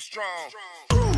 strong. strong